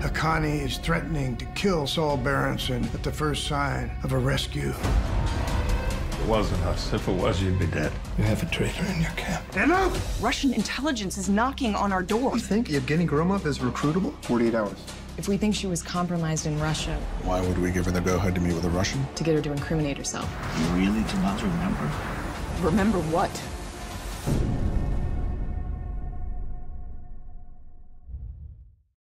Haqqani is threatening to kill Saul Berenson at the first sign of a rescue. It wasn't us. If it was, you'd be dead. You have a traitor in your camp. Enough! Russian intelligence is knocking on our door. You think Yevgeny Gromov is recruitable? 48 hours. If we think she was compromised in Russia, Why would we give her the go-ahead to meet with a Russian? to get her to incriminate herself. You really do not remember? Remember what?